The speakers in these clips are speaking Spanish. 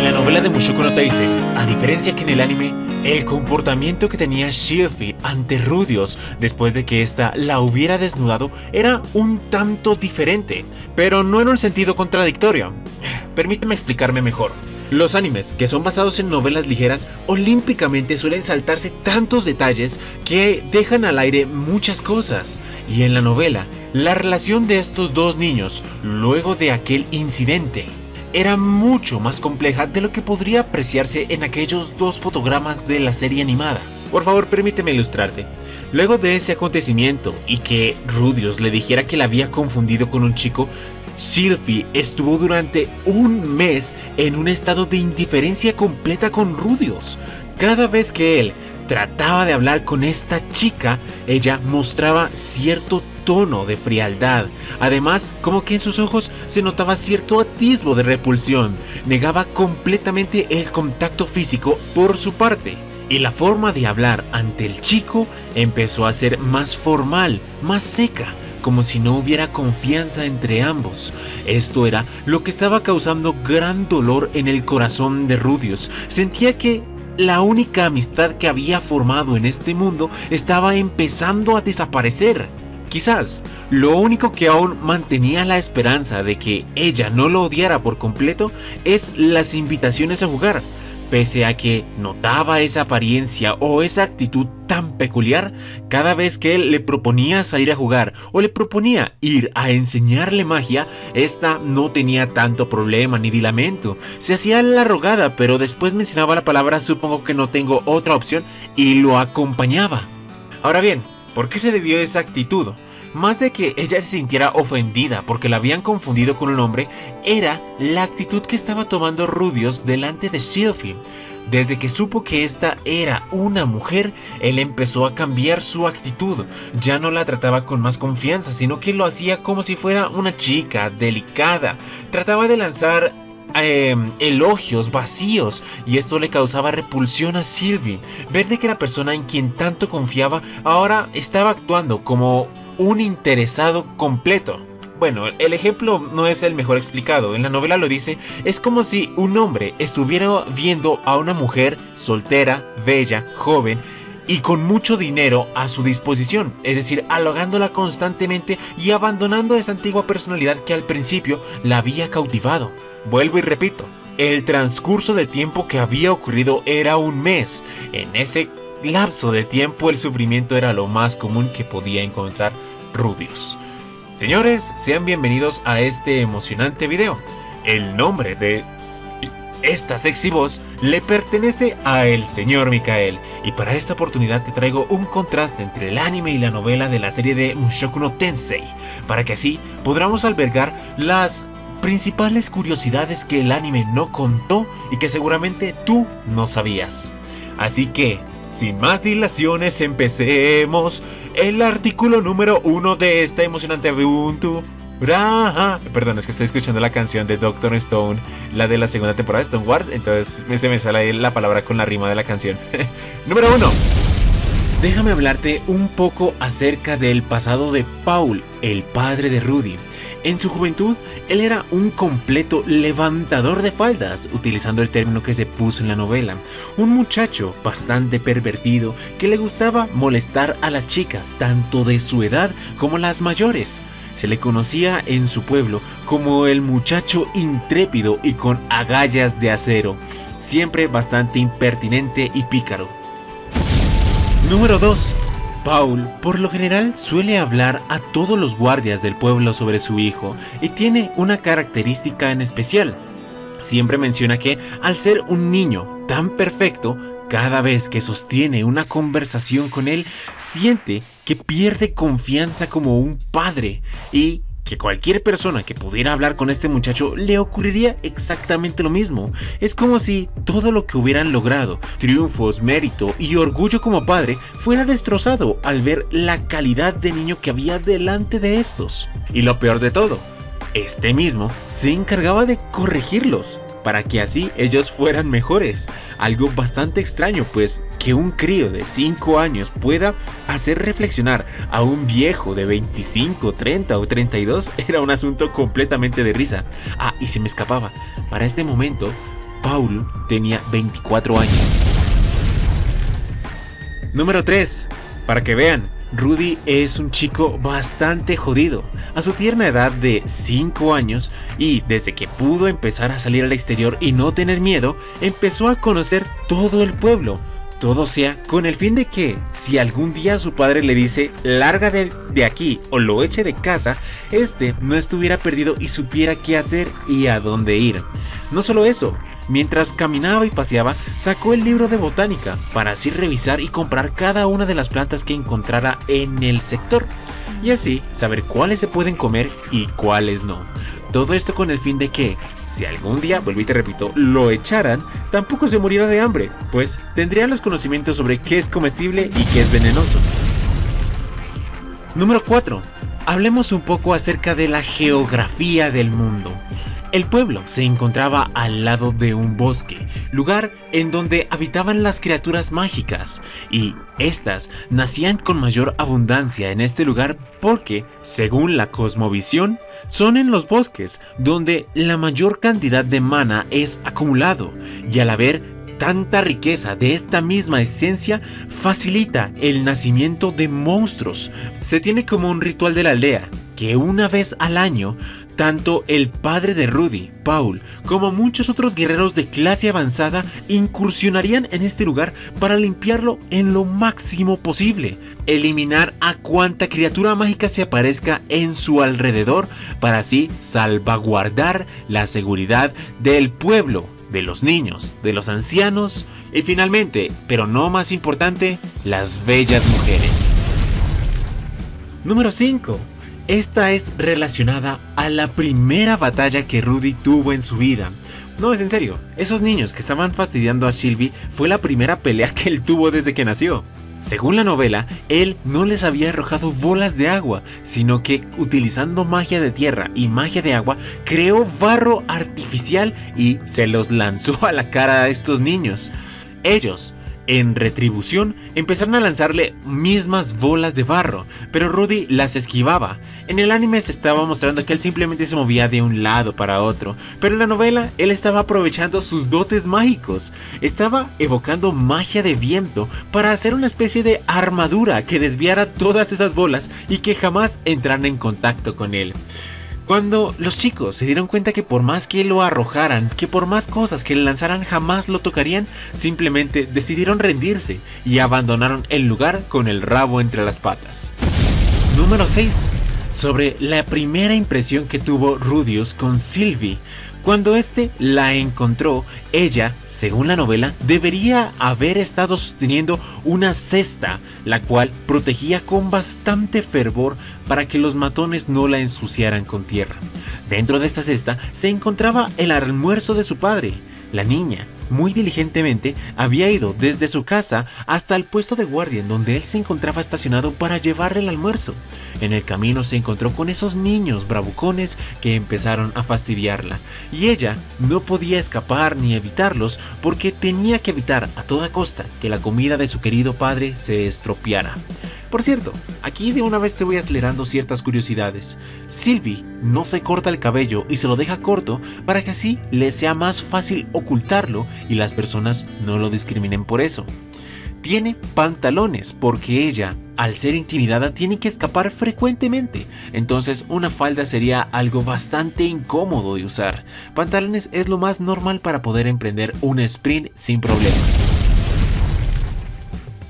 En la novela de Mushoku no Tensei, a diferencia que en el anime, el comportamiento que tenía Shilfi ante Rudios después de que ésta la hubiera desnudado era un tanto diferente, pero no en un sentido contradictorio. Permíteme explicarme mejor. Los animes, que son basados en novelas ligeras, olímpicamente suelen saltarse tantos detalles que dejan al aire muchas cosas. Y en la novela, la relación de estos dos niños, luego de aquel incidente, era mucho más compleja de lo que podría apreciarse en aquellos dos fotogramas de la serie animada. Por favor, permíteme ilustrarte. Luego de ese acontecimiento y que Rudios le dijera que la había confundido con un chico, Sylvie estuvo durante un mes en un estado de indiferencia completa con Rudios. Cada vez que él trataba de hablar con esta chica, ella mostraba cierto tono de frialdad. Además, como que en sus ojos se notaba cierto atisbo de repulsión. Negaba completamente el contacto físico por su parte. Y la forma de hablar ante el chico empezó a ser más formal, más seca, como si no hubiera confianza entre ambos. Esto era lo que estaba causando gran dolor en el corazón de Rudius. Sentía que la única amistad que había formado en este mundo estaba empezando a desaparecer. Quizás lo único que aún mantenía la esperanza de que ella no lo odiara por completo es las invitaciones a jugar, Pese a que notaba esa apariencia o esa actitud tan peculiar, cada vez que él le proponía salir a jugar o le proponía ir a enseñarle magia, esta no tenía tanto problema ni dilamento. Se hacía la rogada, pero después mencionaba la palabra supongo que no tengo otra opción y lo acompañaba. Ahora bien, ¿por qué se debió esa actitud? Más de que ella se sintiera ofendida porque la habían confundido con un hombre, era la actitud que estaba tomando Rudios delante de Sylvie. Desde que supo que esta era una mujer, él empezó a cambiar su actitud. Ya no la trataba con más confianza, sino que lo hacía como si fuera una chica delicada. Trataba de lanzar em, elogios vacíos y esto le causaba repulsión a Sylvie. Ver de que la persona en quien tanto confiaba ahora estaba actuando como un interesado completo. Bueno, el ejemplo no es el mejor explicado, en la novela lo dice, es como si un hombre estuviera viendo a una mujer soltera, bella, joven, y con mucho dinero a su disposición, es decir, halagándola constantemente y abandonando esa antigua personalidad que al principio la había cautivado. Vuelvo y repito, el transcurso de tiempo que había ocurrido era un mes. En ese lapso de tiempo el sufrimiento era lo más común que podía encontrar Rudios. Señores, sean bienvenidos a este emocionante video. El nombre de esta sexy voz le pertenece a el señor Mikael y para esta oportunidad te traigo un contraste entre el anime y la novela de la serie de Mushoku Tensei para que así podamos albergar las principales curiosidades que el anime no contó y que seguramente tú no sabías. Así que sin más dilaciones, empecemos el artículo número uno de esta emocionante Ubuntu. Perdón, es que estoy escuchando la canción de Doctor Stone, la de la segunda temporada de Stone Wars, entonces se me sale ahí la palabra con la rima de la canción. número uno. Déjame hablarte un poco acerca del pasado de Paul, el padre de Rudy. En su juventud, él era un completo levantador de faldas, utilizando el término que se puso en la novela. Un muchacho bastante pervertido que le gustaba molestar a las chicas, tanto de su edad como las mayores. Se le conocía en su pueblo como el muchacho intrépido y con agallas de acero, siempre bastante impertinente y pícaro. Número 2. Paul, por lo general, suele hablar a todos los guardias del pueblo sobre su hijo y tiene una característica en especial. Siempre menciona que, al ser un niño tan perfecto, cada vez que sostiene una conversación con él, siente que pierde confianza como un padre y que cualquier persona que pudiera hablar con este muchacho le ocurriría exactamente lo mismo. Es como si todo lo que hubieran logrado, triunfos, mérito y orgullo como padre, fuera destrozado al ver la calidad de niño que había delante de estos. Y lo peor de todo, este mismo se encargaba de corregirlos para que así ellos fueran mejores. Algo bastante extraño, pues que un crío de 5 años pueda hacer reflexionar a un viejo de 25, 30 o 32 era un asunto completamente de risa. Ah, y se me escapaba. Para este momento, Paul tenía 24 años. Número 3. Para que vean, Rudy es un chico bastante jodido. A su tierna edad de 5 años y desde que pudo empezar a salir al exterior y no tener miedo, empezó a conocer todo el pueblo. Todo sea con el fin de que, si algún día su padre le dice larga de, de aquí o lo eche de casa, este no estuviera perdido y supiera qué hacer y a dónde ir. No solo eso, Mientras caminaba y paseaba, sacó el libro de botánica para así revisar y comprar cada una de las plantas que encontrara en el sector, y así saber cuáles se pueden comer y cuáles no. Todo esto con el fin de que, si algún día, vuelvo y te repito, lo echaran, tampoco se muriera de hambre, pues tendría los conocimientos sobre qué es comestible y qué es venenoso. Número 4. Hablemos un poco acerca de la geografía del mundo. El pueblo se encontraba al lado de un bosque, lugar en donde habitaban las criaturas mágicas, y estas nacían con mayor abundancia en este lugar porque, según la cosmovisión, son en los bosques donde la mayor cantidad de mana es acumulado, y al haber tanta riqueza de esta misma esencia facilita el nacimiento de monstruos. Se tiene como un ritual de la aldea, que una vez al año tanto el padre de Rudy, Paul, como muchos otros guerreros de clase avanzada incursionarían en este lugar para limpiarlo en lo máximo posible, eliminar a cuanta criatura mágica se aparezca en su alrededor para así salvaguardar la seguridad del pueblo, de los niños, de los ancianos y finalmente, pero no más importante, las bellas mujeres. Número 5 esta es relacionada a la primera batalla que Rudy tuvo en su vida. No, es en serio, esos niños que estaban fastidiando a Sylvie fue la primera pelea que él tuvo desde que nació. Según la novela, él no les había arrojado bolas de agua, sino que utilizando magia de tierra y magia de agua, creó barro artificial y se los lanzó a la cara a estos niños. Ellos en retribución, empezaron a lanzarle mismas bolas de barro, pero Rudy las esquivaba. En el anime se estaba mostrando que él simplemente se movía de un lado para otro, pero en la novela él estaba aprovechando sus dotes mágicos. Estaba evocando magia de viento para hacer una especie de armadura que desviara todas esas bolas y que jamás entraran en contacto con él. Cuando los chicos se dieron cuenta que por más que lo arrojaran, que por más cosas que le lanzaran jamás lo tocarían, simplemente decidieron rendirse y abandonaron el lugar con el rabo entre las patas. Número 6. Sobre la primera impresión que tuvo Rudius con Sylvie. Cuando este la encontró, ella según la novela, debería haber estado sosteniendo una cesta, la cual protegía con bastante fervor para que los matones no la ensuciaran con tierra. Dentro de esta cesta se encontraba el almuerzo de su padre. La niña, muy diligentemente, había ido desde su casa hasta el puesto de guardia en donde él se encontraba estacionado para llevarle el almuerzo. En el camino se encontró con esos niños bravucones que empezaron a fastidiarla, y ella no podía escapar ni evitarlos porque tenía que evitar a toda costa que la comida de su querido padre se estropeara. Por cierto, aquí de una vez te voy acelerando ciertas curiosidades. Sylvie no se corta el cabello y se lo deja corto para que así le sea más fácil ocultarlo y las personas no lo discriminen por eso. Tiene pantalones porque ella, al ser intimidada, tiene que escapar frecuentemente. Entonces una falda sería algo bastante incómodo de usar. Pantalones es lo más normal para poder emprender un sprint sin problemas.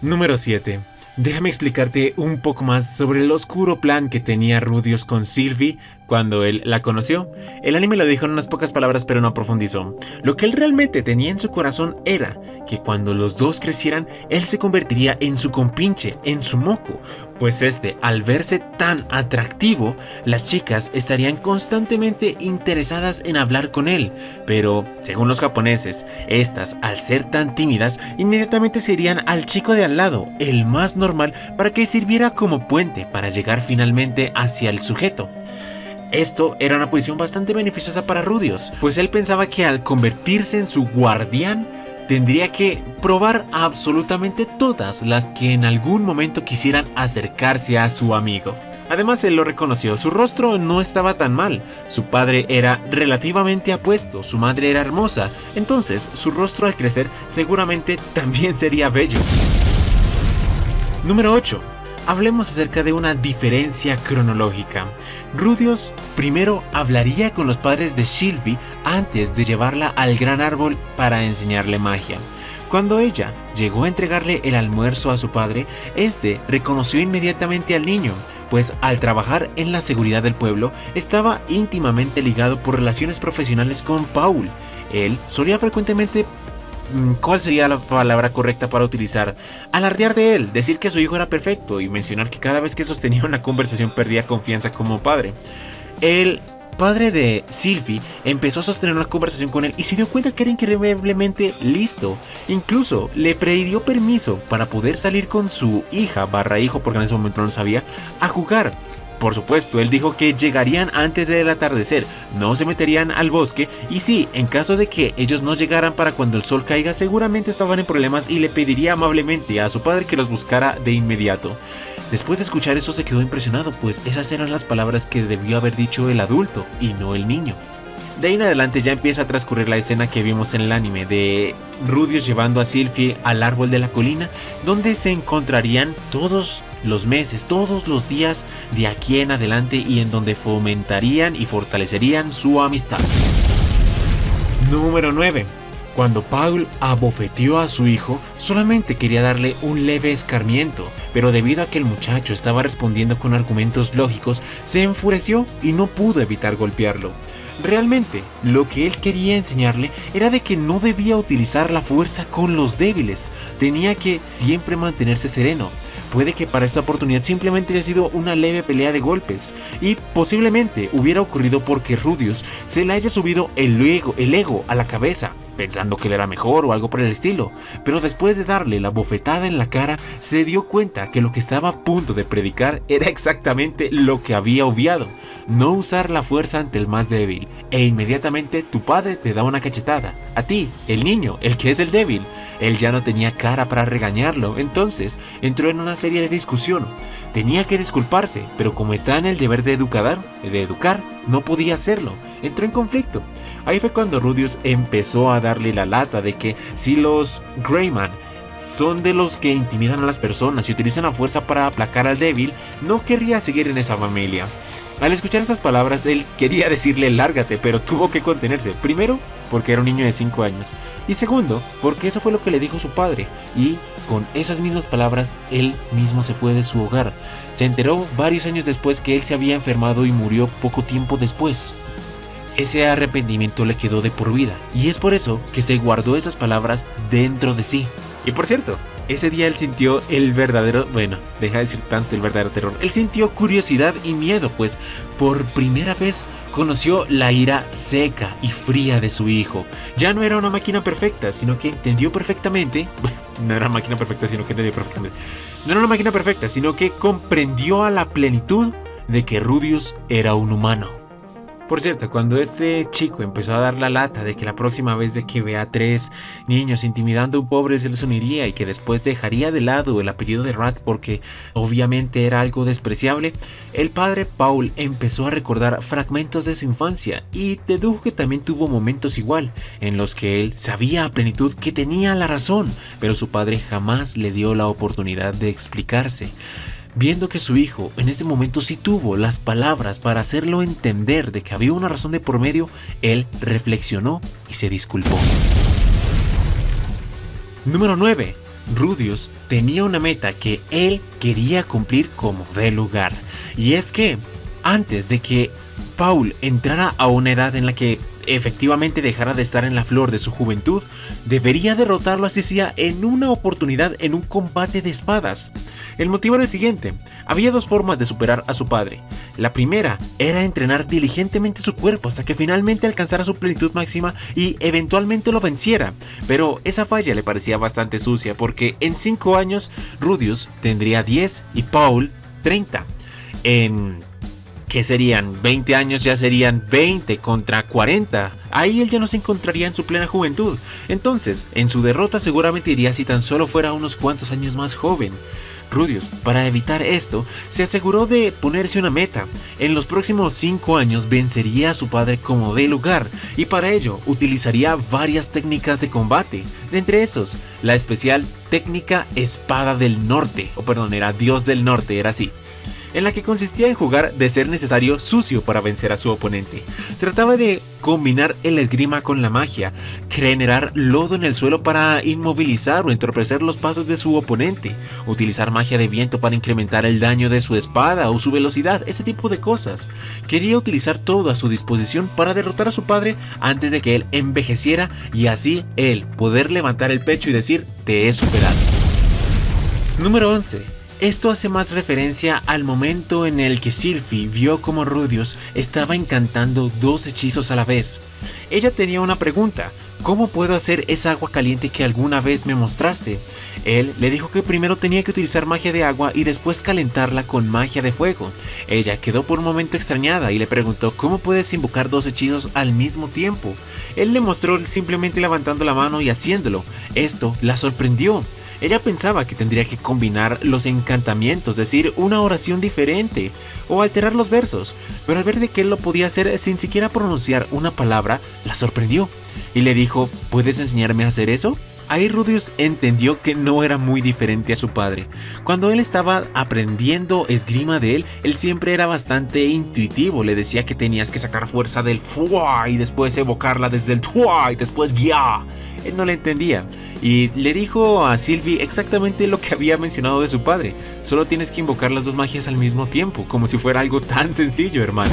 Número 7. Déjame explicarte un poco más sobre el oscuro plan que tenía Rudius con Sylvie cuando él la conoció. El anime lo dijo en unas pocas palabras pero no profundizó. Lo que él realmente tenía en su corazón era que cuando los dos crecieran, él se convertiría en su compinche, en su moco, pues este, al verse tan atractivo, las chicas estarían constantemente interesadas en hablar con él, pero según los japoneses, estas, al ser tan tímidas, inmediatamente se irían al chico de al lado, el más normal, para que sirviera como puente para llegar finalmente hacia el sujeto. Esto era una posición bastante beneficiosa para Rudios, pues él pensaba que al convertirse en su guardián, tendría que probar absolutamente todas las que en algún momento quisieran acercarse a su amigo. Además, él lo reconoció, su rostro no estaba tan mal, su padre era relativamente apuesto, su madre era hermosa, entonces su rostro al crecer seguramente también sería bello. Número 8. Hablemos acerca de una diferencia cronológica. Rudios primero hablaría con los padres de Sylvie antes de llevarla al gran árbol para enseñarle magia. Cuando ella llegó a entregarle el almuerzo a su padre, este reconoció inmediatamente al niño, pues al trabajar en la seguridad del pueblo estaba íntimamente ligado por relaciones profesionales con Paul. Él solía frecuentemente ¿Cuál sería la palabra correcta para utilizar? Alardear de él, decir que su hijo era perfecto y mencionar que cada vez que sostenía una conversación perdía confianza como padre. Él padre de Sylvie empezó a sostener una conversación con él y se dio cuenta que era increíblemente listo. Incluso le pidió permiso para poder salir con su hija barra hijo, porque en ese momento no lo sabía, a jugar. Por supuesto, él dijo que llegarían antes del atardecer, no se meterían al bosque y sí, en caso de que ellos no llegaran para cuando el sol caiga, seguramente estaban en problemas y le pediría amablemente a su padre que los buscara de inmediato. Después de escuchar eso se quedó impresionado, pues esas eran las palabras que debió haber dicho el adulto y no el niño. De ahí en adelante ya empieza a transcurrir la escena que vimos en el anime de Rudios llevando a Sylvie al árbol de la colina, donde se encontrarían todos los meses, todos los días de aquí en adelante y en donde fomentarían y fortalecerían su amistad. Número 9. Cuando Paul abofeteó a su hijo, solamente quería darle un leve escarmiento, pero debido a que el muchacho estaba respondiendo con argumentos lógicos, se enfureció y no pudo evitar golpearlo. Realmente, lo que él quería enseñarle era de que no debía utilizar la fuerza con los débiles, tenía que siempre mantenerse sereno, Puede que para esta oportunidad simplemente haya sido una leve pelea de golpes y posiblemente hubiera ocurrido porque Rudius se le haya subido el ego, el ego a la cabeza, pensando que él era mejor o algo por el estilo, pero después de darle la bofetada en la cara se dio cuenta que lo que estaba a punto de predicar era exactamente lo que había obviado, no usar la fuerza ante el más débil, e inmediatamente tu padre te da una cachetada, a ti, el niño, el que es el débil, él ya no tenía cara para regañarlo, entonces entró en una serie de discusión. Tenía que disculparse, pero como está en el deber de educar, de educar, no podía hacerlo. Entró en conflicto. Ahí fue cuando Rudius empezó a darle la lata de que si los Greyman son de los que intimidan a las personas y utilizan la fuerza para aplacar al débil, no querría seguir en esa familia. Al escuchar esas palabras, él quería decirle lárgate, pero tuvo que contenerse. Primero, porque era un niño de 5 años. Y segundo, porque eso fue lo que le dijo su padre. Y con esas mismas palabras, él mismo se fue de su hogar. Se enteró varios años después que él se había enfermado y murió poco tiempo después. Ese arrepentimiento le quedó de por vida. Y es por eso que se guardó esas palabras dentro de sí. Y por cierto, ese día él sintió el verdadero, bueno, deja de decir tanto el verdadero terror. Él sintió curiosidad y miedo, pues por primera vez conoció la ira seca y fría de su hijo. Ya no era una máquina perfecta, sino que entendió perfectamente, no era máquina perfecta, sino que entendió perfectamente. No era una máquina perfecta, sino que comprendió a la plenitud de que Rudius era un humano. Por cierto, cuando este chico empezó a dar la lata de que la próxima vez de que vea a tres niños intimidando a un pobre se les uniría y que después dejaría de lado el apellido de Rat porque obviamente era algo despreciable, el padre Paul empezó a recordar fragmentos de su infancia y dedujo que también tuvo momentos igual en los que él sabía a plenitud que tenía la razón, pero su padre jamás le dio la oportunidad de explicarse. Viendo que su hijo en ese momento sí tuvo las palabras para hacerlo entender de que había una razón de por medio, él reflexionó y se disculpó. Número 9. Rudius tenía una meta que él quería cumplir como de lugar. Y es que, antes de que Paul entrara a una edad en la que efectivamente dejara de estar en la flor de su juventud, debería derrotarlo así sea en una oportunidad en un combate de espadas. El motivo era el siguiente, había dos formas de superar a su padre. La primera era entrenar diligentemente su cuerpo hasta que finalmente alcanzara su plenitud máxima y eventualmente lo venciera, pero esa falla le parecía bastante sucia porque en 5 años Rudius tendría 10 y Paul 30. En que serían 20 años ya serían 20 contra 40. Ahí él ya no se encontraría en su plena juventud. Entonces, en su derrota seguramente iría si tan solo fuera unos cuantos años más joven. Para evitar esto, se aseguró de ponerse una meta. En los próximos 5 años vencería a su padre como de lugar y para ello utilizaría varias técnicas de combate. De entre esos, la especial técnica Espada del Norte, o perdón, era Dios del Norte, era así en la que consistía en jugar de ser necesario sucio para vencer a su oponente. Trataba de combinar el esgrima con la magia, generar lodo en el suelo para inmovilizar o entorpecer los pasos de su oponente, utilizar magia de viento para incrementar el daño de su espada o su velocidad, ese tipo de cosas. Quería utilizar todo a su disposición para derrotar a su padre antes de que él envejeciera y así él poder levantar el pecho y decir te he superado. Número 11. Esto hace más referencia al momento en el que Sylvie vio como Rudius estaba encantando dos hechizos a la vez. Ella tenía una pregunta, ¿cómo puedo hacer esa agua caliente que alguna vez me mostraste? Él le dijo que primero tenía que utilizar magia de agua y después calentarla con magia de fuego. Ella quedó por un momento extrañada y le preguntó cómo puedes invocar dos hechizos al mismo tiempo. Él le mostró simplemente levantando la mano y haciéndolo. Esto la sorprendió. Ella pensaba que tendría que combinar los encantamientos, decir una oración diferente o alterar los versos, pero al ver de que él lo podía hacer sin siquiera pronunciar una palabra, la sorprendió y le dijo, ¿puedes enseñarme a hacer eso? Ahí Rudius entendió que no era muy diferente a su padre. Cuando él estaba aprendiendo esgrima de él, él siempre era bastante intuitivo. Le decía que tenías que sacar fuerza del fuá y después evocarla desde el tuá y después guiá. Él no le entendía y le dijo a Sylvie exactamente lo que había mencionado de su padre. Solo tienes que invocar las dos magias al mismo tiempo, como si fuera algo tan sencillo, hermano.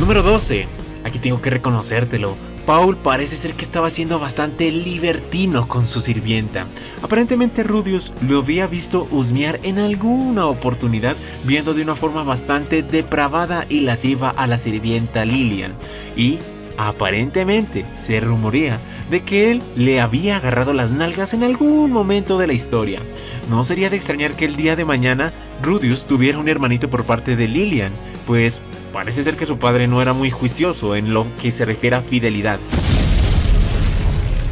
Número 12. Aquí tengo que reconocértelo. Paul parece ser que estaba siendo bastante libertino con su sirvienta. Aparentemente Rudius lo había visto husmear en alguna oportunidad, viendo de una forma bastante depravada y lasciva a la sirvienta Lilian. Y aparentemente se rumorea de que él le había agarrado las nalgas en algún momento de la historia. No sería de extrañar que el día de mañana Rudius tuviera un hermanito por parte de Lilian, pues parece ser que su padre no era muy juicioso en lo que se refiere a fidelidad.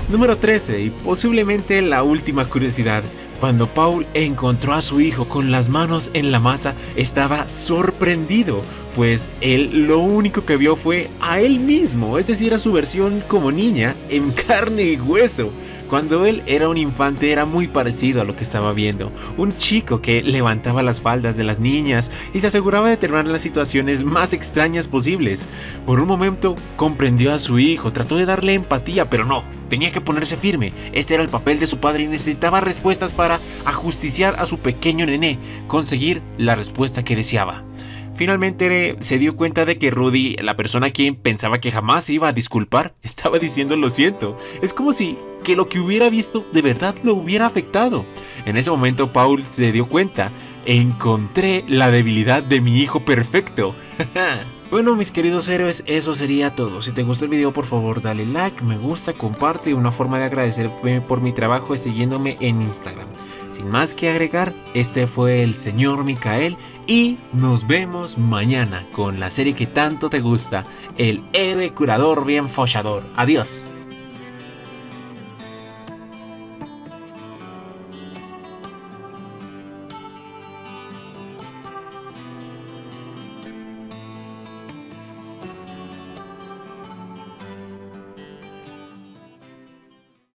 Número 13 y posiblemente la última curiosidad. Cuando Paul encontró a su hijo con las manos en la masa, estaba sorprendido, pues él lo único que vio fue a él mismo, es decir, a su versión como niña, en carne y hueso. Cuando él era un infante era muy parecido a lo que estaba viendo. Un chico que levantaba las faldas de las niñas y se aseguraba de terminar las situaciones más extrañas posibles. Por un momento comprendió a su hijo, trató de darle empatía, pero no, tenía que ponerse firme. Este era el papel de su padre y necesitaba respuestas para ajusticiar a su pequeño nené, conseguir la respuesta que deseaba. Finalmente se dio cuenta de que Rudy, la persona a quien pensaba que jamás iba a disculpar, estaba diciendo lo siento. Es como si que lo que hubiera visto de verdad lo hubiera afectado. En ese momento Paul se dio cuenta. Encontré la debilidad de mi hijo perfecto. bueno mis queridos héroes, eso sería todo. Si te gustó el video por favor dale like, me gusta, comparte. Una forma de agradecerme por mi trabajo es siguiéndome en Instagram. Sin más que agregar, este fue el señor Micael y nos vemos mañana con la serie que tanto te gusta, el héroe curador bien fochador. Adiós.